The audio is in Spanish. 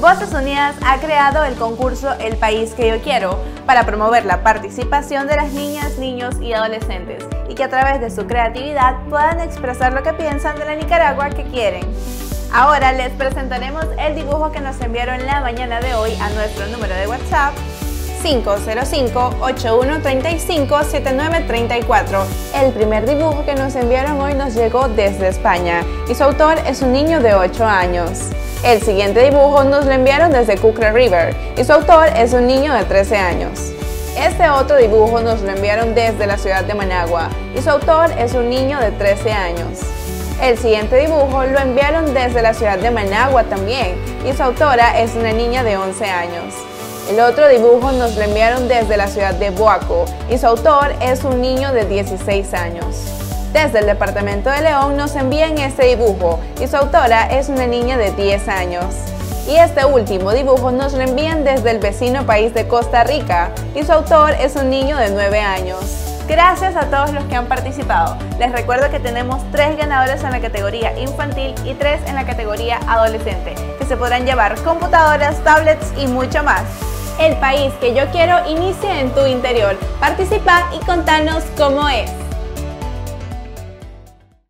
Voces Unidas ha creado el concurso El País que yo quiero para promover la participación de las niñas, niños y adolescentes y que a través de su creatividad puedan expresar lo que piensan de la Nicaragua que quieren. Ahora les presentaremos el dibujo que nos enviaron la mañana de hoy a nuestro número de WhatsApp 505-8135-7934. El primer dibujo que nos enviaron hoy nos llegó desde España y su autor es un niño de 8 años. El siguiente dibujo nos lo enviaron desde Kukra River y su autor es un niño de 13 años. Este otro dibujo nos lo enviaron desde la ciudad de Managua y su autor es un niño de 13 años. El siguiente dibujo lo enviaron desde la ciudad de Managua también y su autora es una niña de 11 años. El otro dibujo nos lo enviaron desde la ciudad de Boaco y su autor es un niño de 16 años. Desde el departamento de León nos envían este dibujo y su autora es una niña de 10 años. Y este último dibujo nos lo envían desde el vecino país de Costa Rica y su autor es un niño de 9 años. Gracias a todos los que han participado. Les recuerdo que tenemos tres ganadores en la categoría infantil y tres en la categoría adolescente, que se podrán llevar computadoras, tablets y mucho más. El país que yo quiero inicia en tu interior. Participa y contanos cómo es.